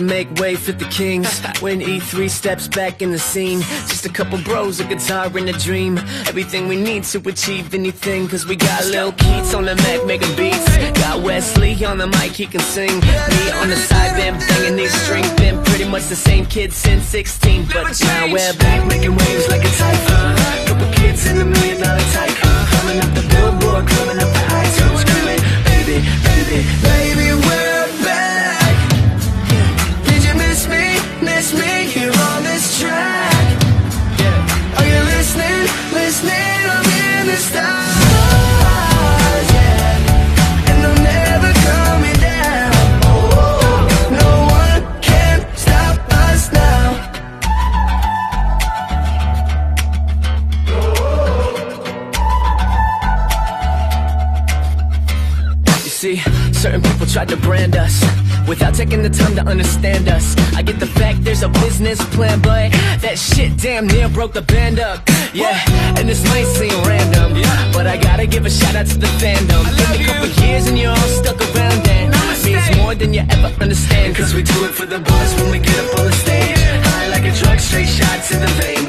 make way for the kings. When E3 steps back in the scene, just a couple bros, a guitar, and a dream. Everything we need to achieve anything, cause we got Lil Keats on the Mac making beats. Got Wesley on the mic, he can sing. Me on the side, been banging these strings. Been pretty much the same kid since 16, but now we're back making waves like a typhoon. See, certain people tried to brand us without taking the time to understand us. I get the fact there's a business plan, but that shit damn near broke the band up. Yeah, and this might seem random, but I gotta give a shout out to the fandom. Give a couple years and you're all stuck around and means more than you ever understand. Cause we do it for the buzz when we get up on the stage. High like a drug, straight shot to the vein.